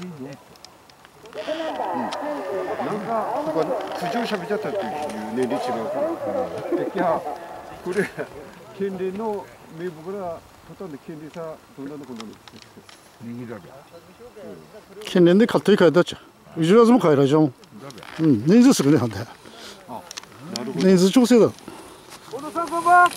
なんかここ苦情しゃべっちゃったっていう年齢違うから。いや、これ、県連の名簿から、ほとんど県連さ、どんなのこんなの。県連で勝手に変えたっちゃう。じらずも変えられちゃうもん。うん。人数するねはんだ。人数調整だ。小野さん、こんばんは。